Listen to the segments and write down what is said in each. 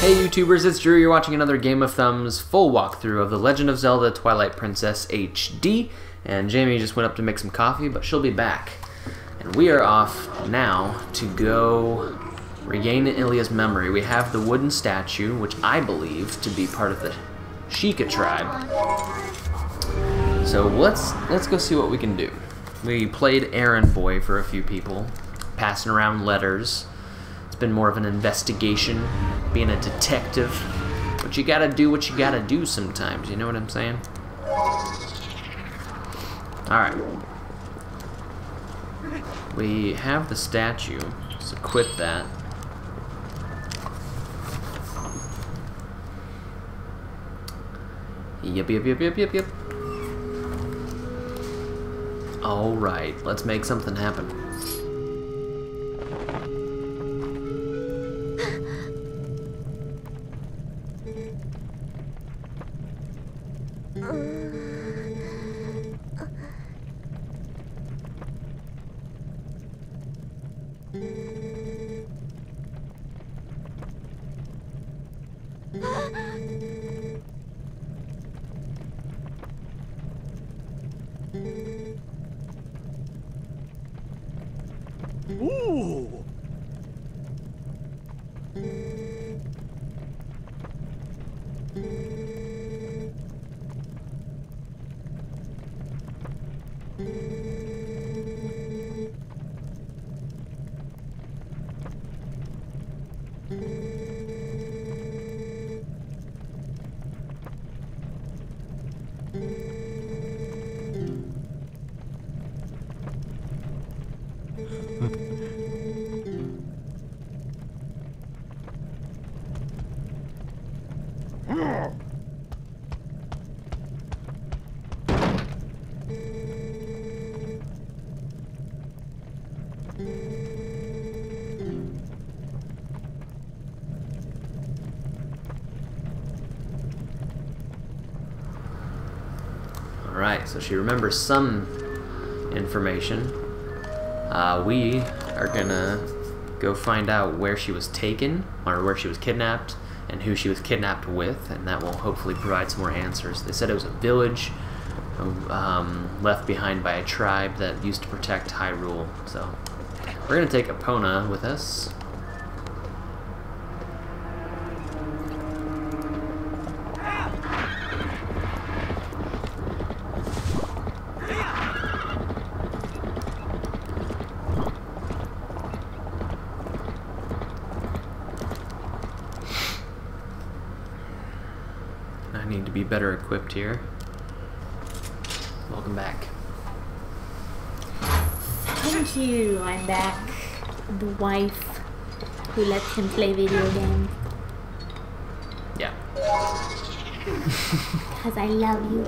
Hey YouTubers, it's Drew. You're watching another Game of Thumbs full walkthrough of The Legend of Zelda Twilight Princess HD. And Jamie just went up to make some coffee, but she'll be back. And we are off now to go regain Ilia's memory. We have the wooden statue, which I believe to be part of the Sheikah tribe. So let's let's go see what we can do. We played errand boy for a few people, passing around letters. Been more of an investigation, being a detective. But you gotta do what you gotta do sometimes, you know what I'm saying? Alright. We have the statue. Let's equip that. Yep, yep, yep, yep, yep, yep. Alright, let's make something happen. So she remembers some information. Uh, we are gonna go find out where she was taken, or where she was kidnapped, and who she was kidnapped with, and that will hopefully provide some more answers. They said it was a village um, left behind by a tribe that used to protect Hyrule, so we're gonna take Epona with us. To be better equipped here. Welcome back. Thank you. I'm back. The wife who lets him play video games. Yeah. Because I love you.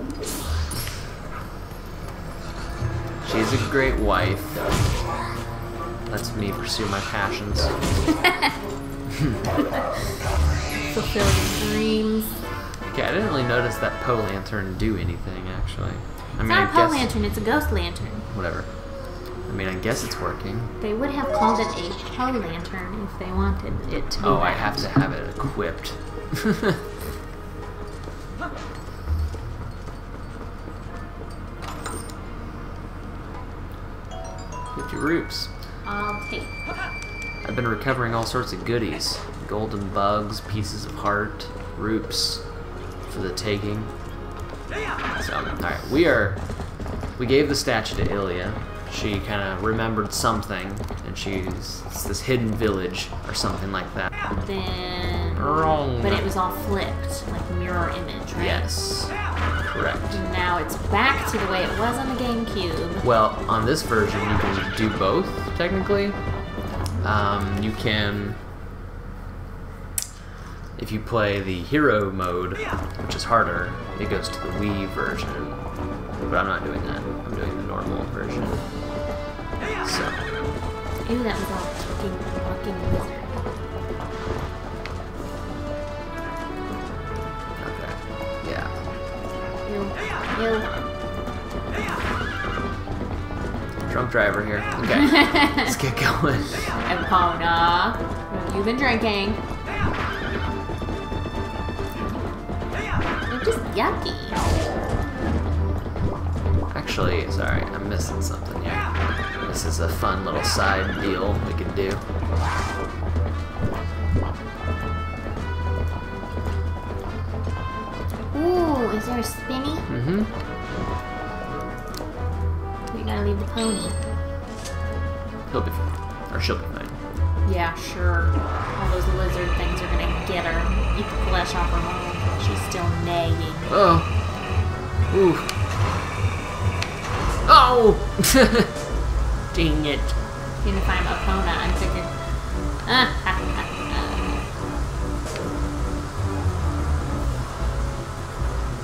She's a great wife. Lets me pursue my passions. Fulfill dreams. Okay, I didn't really notice that Poe Lantern do anything, actually. I It's mean, not a Poe lantern, it's a ghost lantern. Whatever. I mean, I guess it's working. They would have called it a Poe lantern if they wanted it to be. Oh, I have to have it equipped. Fifty rupees. I'll take. I've been recovering all sorts of goodies. Golden bugs, pieces of heart, roots for the taking. So, alright, we are... We gave the statue to Ilia. She kind of remembered something, and she's... It's this hidden village, or something like that. Then. Wrong. But it was all flipped, like mirror image, right? Yes. Correct. Now it's back to the way it was on the GameCube. Well, on this version, you can do both, technically. Um, you can... If you play the hero mode, which is harder, it goes to the Wii version. But I'm not doing that. I'm doing the normal version. So, Ew, that was all fucking walking lizard. okay. Yeah. Ew. Ew. Drunk driver here. Okay. Let's get going. Epona, what have you been drinking? Yucky. Actually, sorry, I'm missing something here. This is a fun little side deal we can do. Ooh, is there a spinny? Mm-hmm. We gotta leave the pony. He'll be fine. Or she'll be fine. Yeah, sure. All those lizard things are gonna get her. Eat the flesh off her bone. She's still nagging. Oh. Ooh. Oh! Dang it. Even if I'm Epona, I'm thinking. Ah.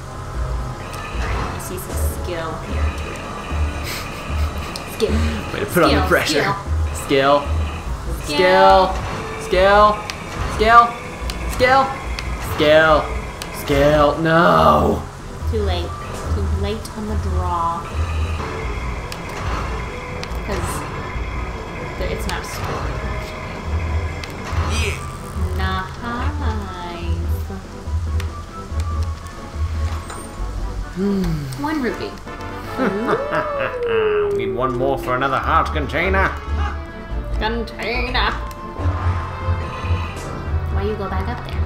Alright, I see some skill here. Skill. Way to put on the Skill, pressure. skill. Skill. Skill. Skill. Skill. Skill. Skill. No. Too late. Too late on the draw. Because it's not a score, actually. Nice. One rupee. Hmm. Need one more for another heart container. Container. Why you go back up there?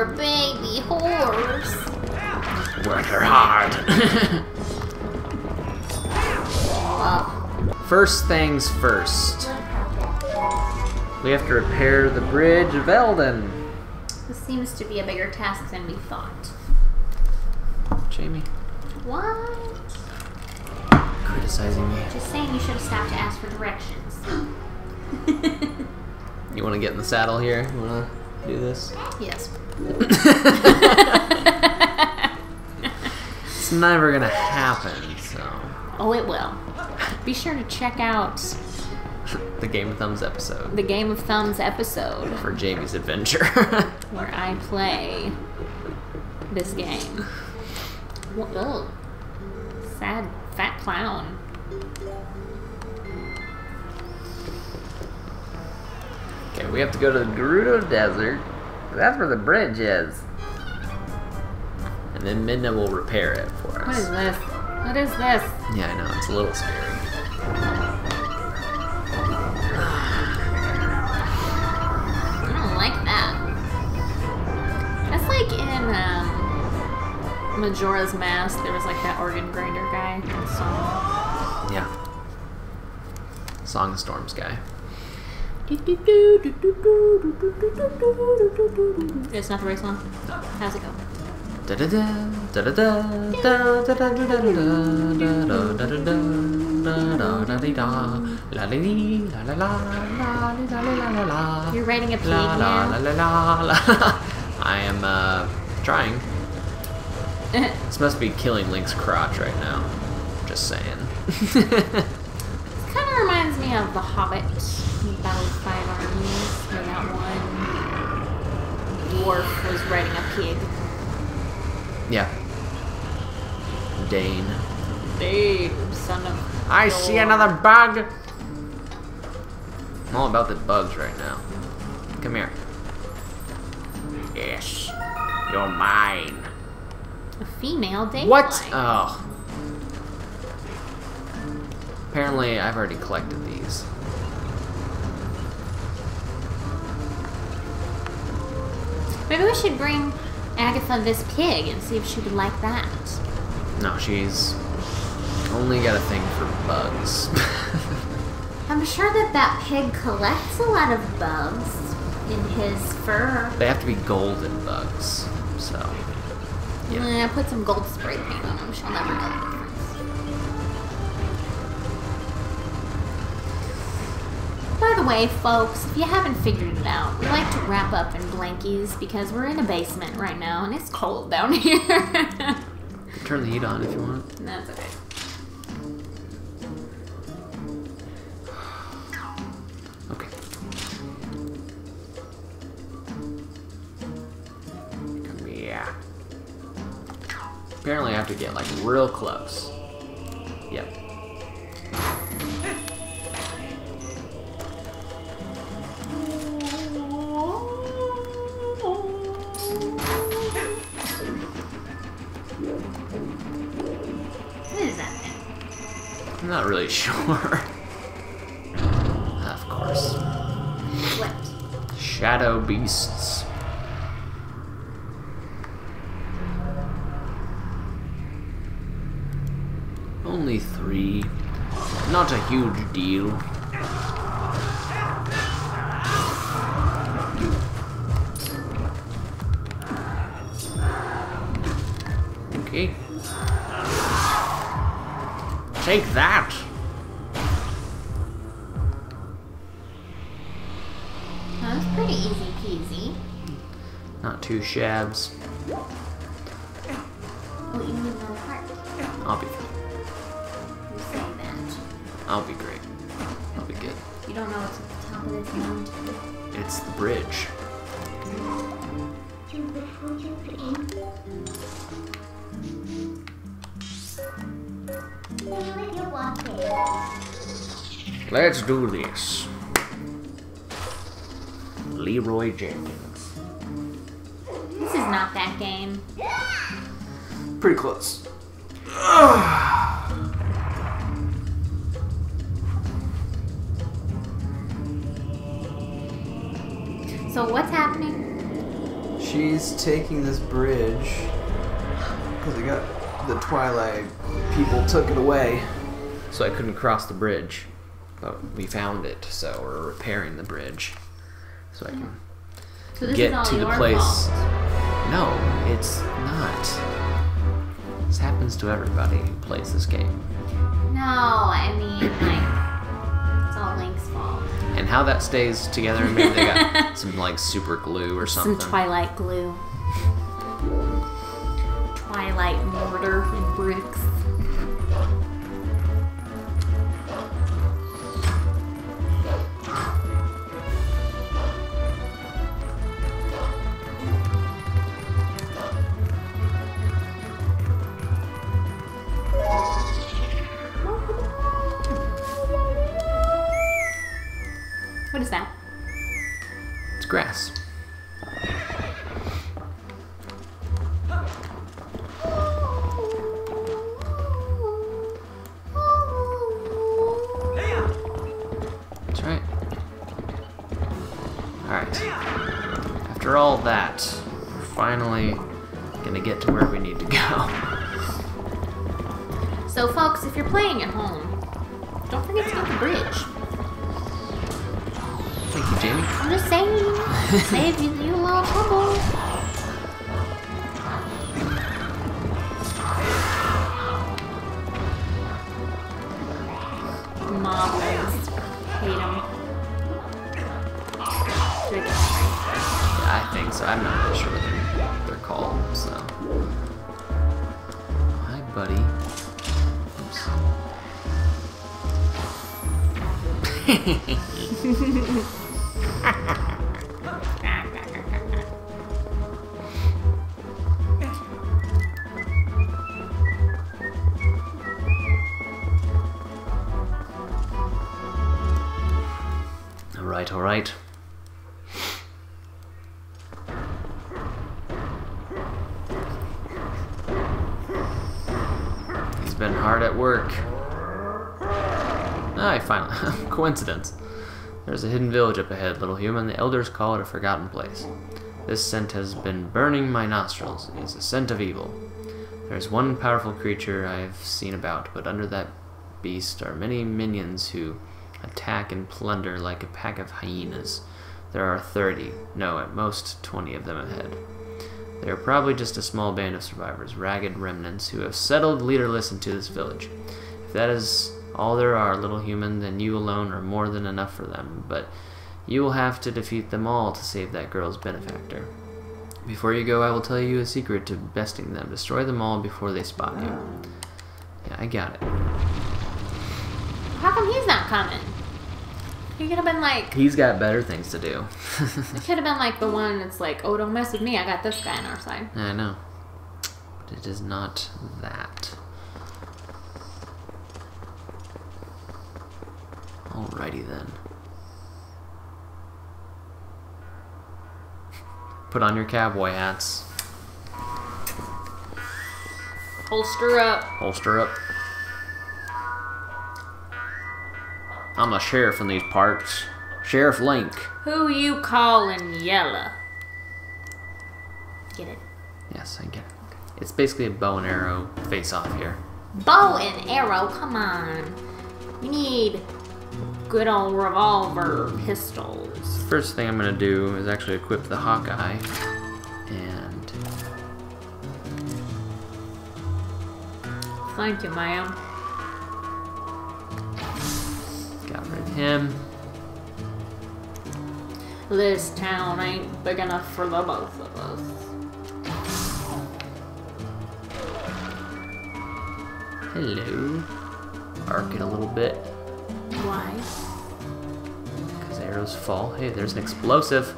Poor baby horse. Work her hard. Oh, first things first. We have to repair the bridge of Eldin. this seems to be a bigger task than we thought. Jamie, What? criticizing me. Just saying you should have stopped to ask for directions. You want to get in the saddle here? You want to do this? yes. It's never gonna happen, so. Oh, it will. Be sure to check out The Game of Thumbs episode the Game of Thumbs episode for Jamie's adventure. where I play this game. Wha- Ugh. Sad fat clown. okay, we have to go to the Gerudo Desert. That's where the bridge is. And then Midna will repair it for us. What is this? What is this? Yeah, I know, it's a little scary. I don't like that. That's like in um, Majora's Mask. There was like that organ grinder guy. Song. Yeah. Song Storms guy. It's not the right song. How's it go? You're writing a la now. I am uh, trying. This must be killing Link's crotch right now. Just saying. Kind of reminds me of The Hobbit, Battle of Five Armies, where that one dwarf was riding a pig. yeah. Dain. Dain, son of. I see another bug. I'm all about the bugs right now. Come here. Yes, you're mine. A female date. What? Oh. Apparently, I've already collected these. Maybe we should bring Agatha this pig and see if she would like that. No, she's only got a thing for bugs. I'm sure that that pig collects a lot of bugs in his fur. they have to be golden bugs, so. Yeah. Yeah, put some gold spray paint on them. She'll never know by the way, folks, if you haven't figured it out, we like to wrap up in blankies because we're in a basement right now and it's cold down here. Turn the heat on if you want. That's okay. Okay. Apparently I have to get like real close. I'm not really sure. of course. What? Shadow beasts. Only three. Not a huge deal. Take that! That was pretty easy peasy. Not two shabs. Let's do this. Leroy Jenkins. This is not that game. Pretty close. So what's happening? She's taking this bridge because they got the Twilight people took it away. So I couldn't cross the bridge. But we found it, so we're repairing the bridge. So I can hmm. So this get is all to the place. fault. No, it's not. This happens to everybody who plays this game. No, I mean like it's all Link's fault. And how that stays together, maybe they got some like super glue or something. Some Twilight glue. Twilight mortar and bricks. You, you a little trouble. Moblins. Hate them. I think so. I'm not really sure what they're, they're called, so. Hi, buddy. Oops. Alright, alright. He's been hard at work. Ah, I finally. Coincidence. There's a hidden village up ahead, little human. The elders call it a forgotten place. This scent has been burning my nostrils. It is a scent of evil. There's one powerful creature I've seen about, but under that beast are many minions who attack and plunder like a pack of hyenas. There are 30, no, at most 20 of them ahead. They are probably just a small band of survivors, ragged remnants, who have settled leaderless into this village. If that is all there are, little human, then you alone are more than enough for them, but you will have to defeat them all to save that girl's benefactor. Before you go, I will tell you a secret to besting them. Destroy them all before they spot you. Oh. Yeah, I got it. How come he's not coming? He could have been like, He's got better things to do. it could have been like the one that's like, oh, don't mess with me. I got this guy on our side. I know. But It is not that. Alrighty then. Put on your cowboy hats. Holster up. Holster up. I'm the sheriff in these parts. Sheriff Link. Who you calling yellow? Get it? Yes, I get it. It's basically a bow and arrow face off here. Bow and arrow, come on. You need good old revolver pistols. First thing I'm gonna do is actually equip the Hawkeye. And Thank you, ma'am. Him. This town ain't big enough for the both of us. Hello. Arc it a little bit. Why? Because arrows fall. Hey, there's an explosive.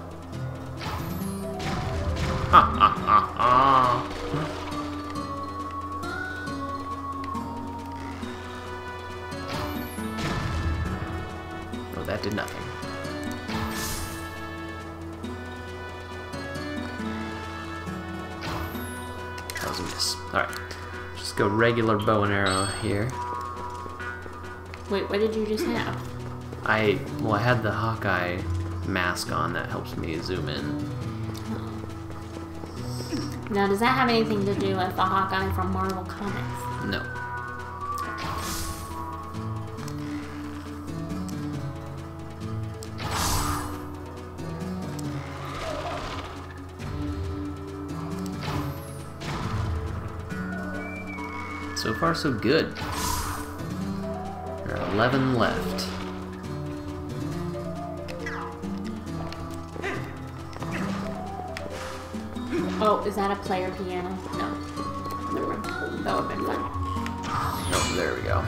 Go regular bow and arrow here. Wait, what did you just have? I well, I had the Hawkeye mask on that helps me zoom in. Now, does that have anything to do with the Hawkeye from Marvel Comics? So far, so good. There are 11 left. Oh, is that a player piano? No. Never mind. That would have been fun. Oh, there we go.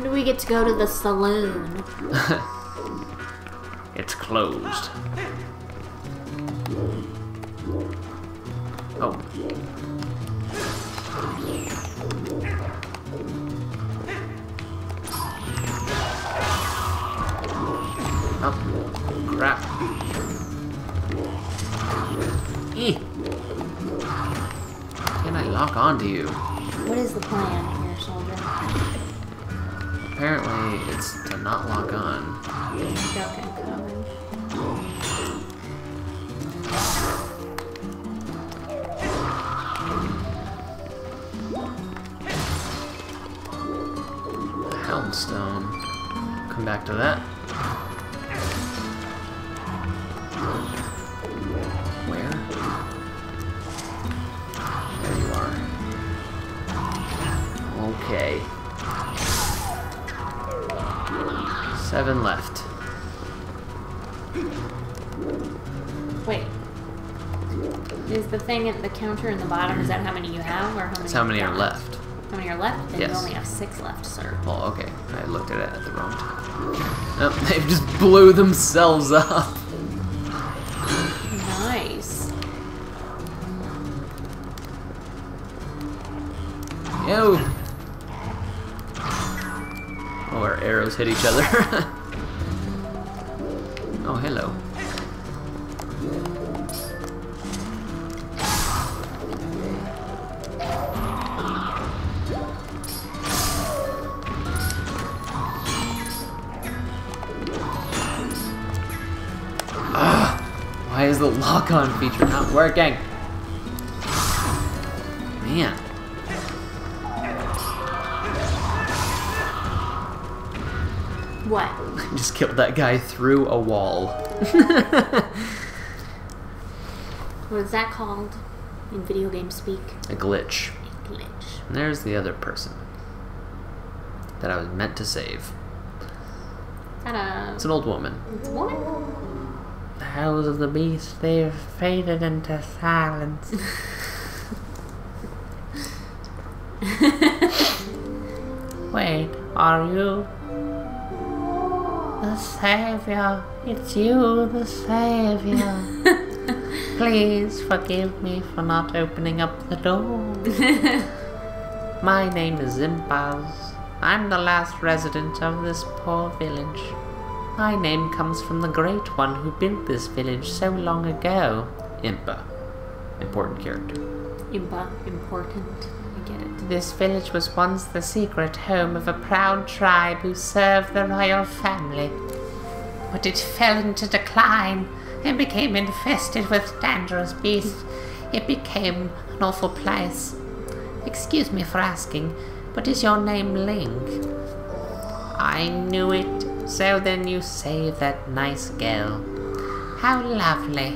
When do we get to go to the saloon? It's closed. Oh. Oh, crap. Eh. Can I lock onto you? Apparently, it's to not lock on. Houndstone. Come back to that. Counter in the bottom, is that how many you have, or how many? That's how many are left. How many are left? Then Yes. you only have six left, sir. Oh, okay. I looked at it at the wrong time. Nope, oh, they just blew themselves up. Nice. Yo! Oh, our arrows hit each other. oh, hello. The lock-on feature not working? Man. What? Just killed that guy through a wall. What is that called in video game speak? a glitch. Glitch. And there's the other person that I was meant to save. Is that a It's an old woman. it's a woman? The House of the Beast, they've faded into silence. Wait, are you the savior? It's you, the savior. Please forgive me for not opening up the door. My name is Impaz. I'm the last resident of this poor village. My name comes from the great one who built this village so long ago. Impa. Important character. Impa, important. I get it. This village was once the secret home of a proud tribe who served the royal family. But it fell into decline and became infested with dangerous beasts. It became an awful place. Excuse me for asking, but is your name Link? I knew it. So then you saved that nice girl. How lovely.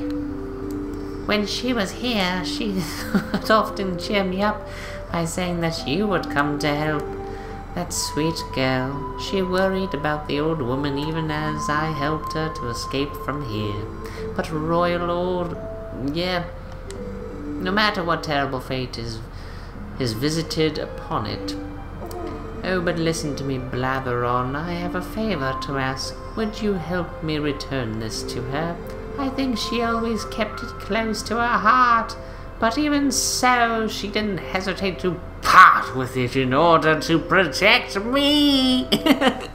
When she was here, she would often cheer me up by saying that you would come to help. That sweet girl. She worried about the old woman even as I helped her to escape from here. But royal old, yeah. No matter what terrible fate is is visited upon it. Oh, but listen to me blather on. I have a favor to ask. Would you help me return this to her? I think she always kept it close to her heart. But even so, she didn't hesitate to part with it in order to protect me.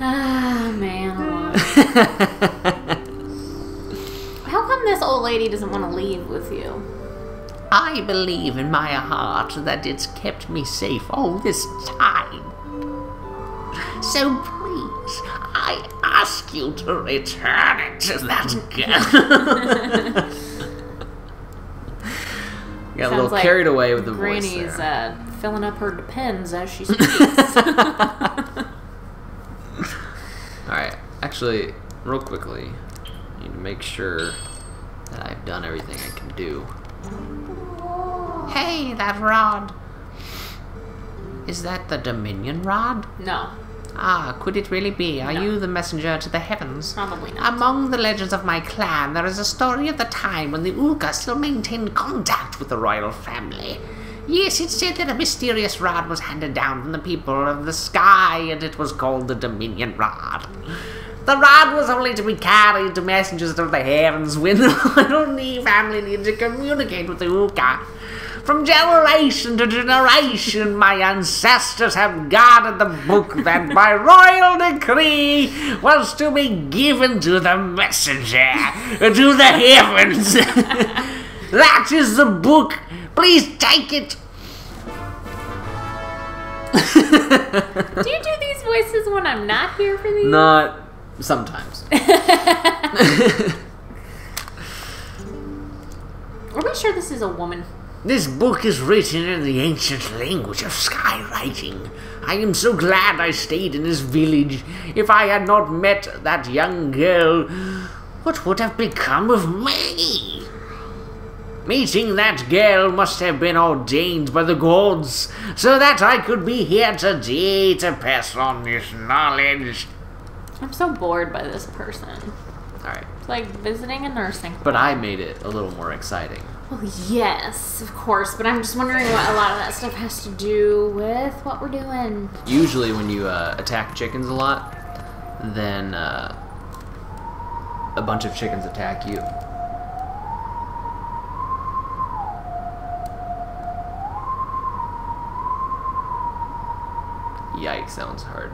Ah, man. How come this old lady doesn't want to leave with you? I believe in my heart that it's kept me safe all this time. So please, I ask you to return it to that girl. Got a little like carried away with the voice Granny's there. uh, filling up her depends as she speaks. Alright, actually, real quickly, I need to make sure that I've done everything I can do. Hey, that rod. Is that the Dominion rod? no, Ah, could it really be? Are No. you the messenger to the heavens? probably not. Among the legends of my clan, there is a story of the time when the Oocca still maintained contact with the royal family. Yes, it's said that a mysterious rod was handed down from the people of the sky, and it was called the Dominion Rod. The rod was only to be carried to messengers of the heavens when the royal family needed to communicate with the Oocca. From generation to generation, my ancestors have guarded the book that by royal decree was to be given to the messenger, to the heavens. that is the book. Please take it. do you do these voices when I'm not here for these? Not sometimes. Are we sure this is a woman? This book is written in the ancient language of skywriting. I am so glad I stayed in this village. If I had not met that young girl, what would have become of me? Meeting that girl must have been ordained by the gods, so that I could be here today to pass on this knowledge. I'm so bored by this person. Alright. It's like visiting a nursing. home. But I made it a little more exciting. Well, yes, of course, but I'm just wondering what a lot of that stuff has to do with what we're doing. Usually, when you uh, attack chickens a lot, then uh, a bunch of chickens attack you. Yikes, sounds hard.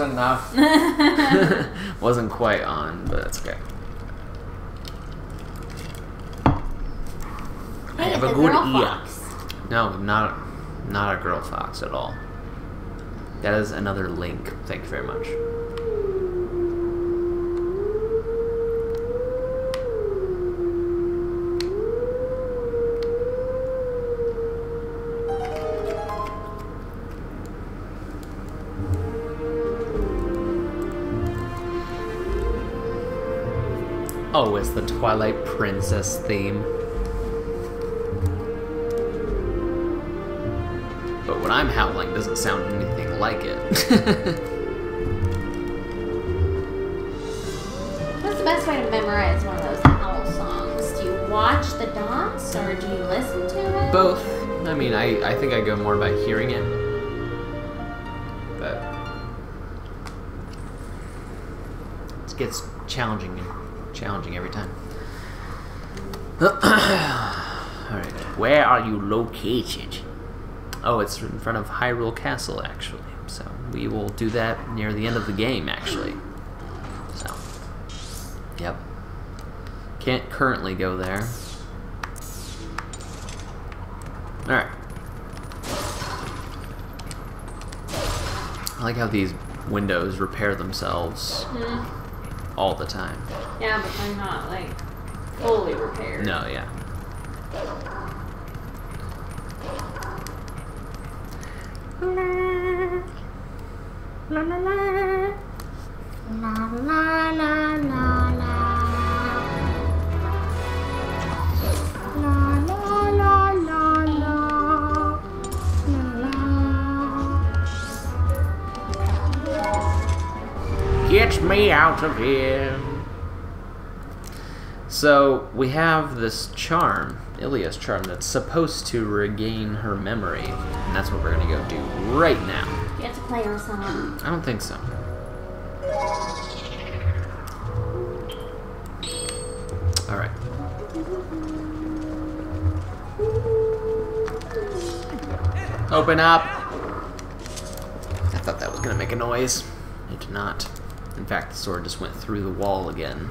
Close enough. Wasn't quite on, but that's okay. Hey, have a good ear. fox. No, not not a girl fox at all. That is another link. Thank you very much. It's the Twilight Princess theme. But what I'm howling doesn't sound anything like it. What's the best way to memorize one of those howl songs? Do you watch the dance or do you listen to it? Both. I mean, I, I think I go more by hearing it. But it gets challenging challenging every time. Alright. Where are you located? Oh, it's in front of Hyrule Castle, actually. So we will do that near the end of the game, actually. So, yep. Can't currently go there. Alright. I like how these windows repair themselves Hmm. all the time. Yeah, but they're not like fully repaired. No, yeah. La la la. La la la la la. La la la la la. La la. Get me out of here. So we have this charm, Ilia's charm, that's supposed to regain her memory, and that's what we're gonna go do right now. You have to play our song. I don't think so. All right. Open up. I thought that was gonna make a noise. It did not. In fact, the sword just went through the wall again.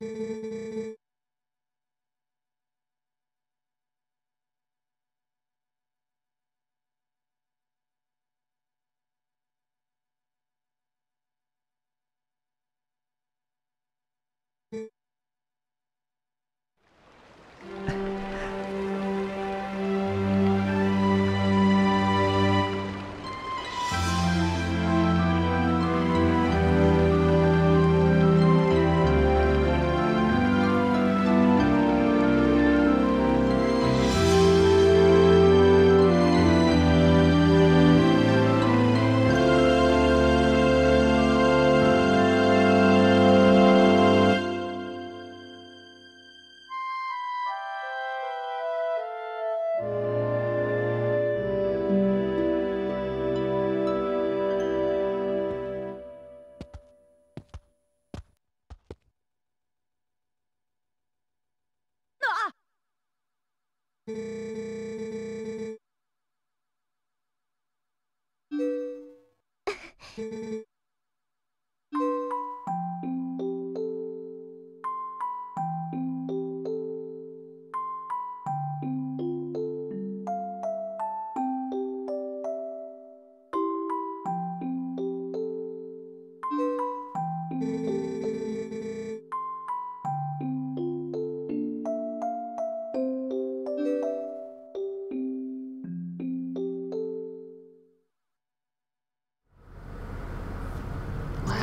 you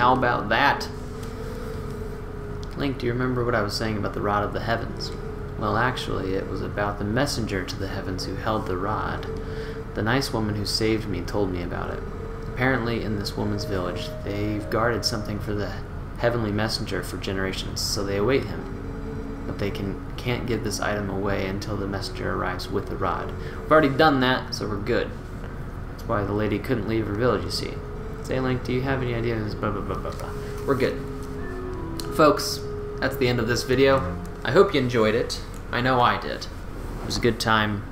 How about that? Link, do you remember what I was saying about the Rod of the Heavens? Well, actually, it was about the messenger to the heavens who held the rod. The nice woman who saved me told me about it. Apparently, in this woman's village, they've guarded something for the heavenly messenger for generations, so they await him. But they can, can't give this item away until the messenger arrives with the rod. We've already done that, so we're good. That's why the lady couldn't leave her village, you see. Say, Link, do you have any ideas? Blah, blah, blah, blah, blah. We're good. Folks, that's the end of this video. I hope you enjoyed it. I know I did. It was a good time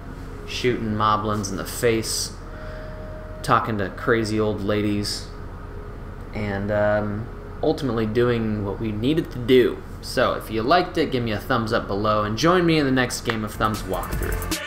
shooting moblins in the face, talking to crazy old ladies, and um, ultimately doing what we needed to do. So if you liked it, give me a thumbs up below and join me in the next Game of Thumbs walkthrough.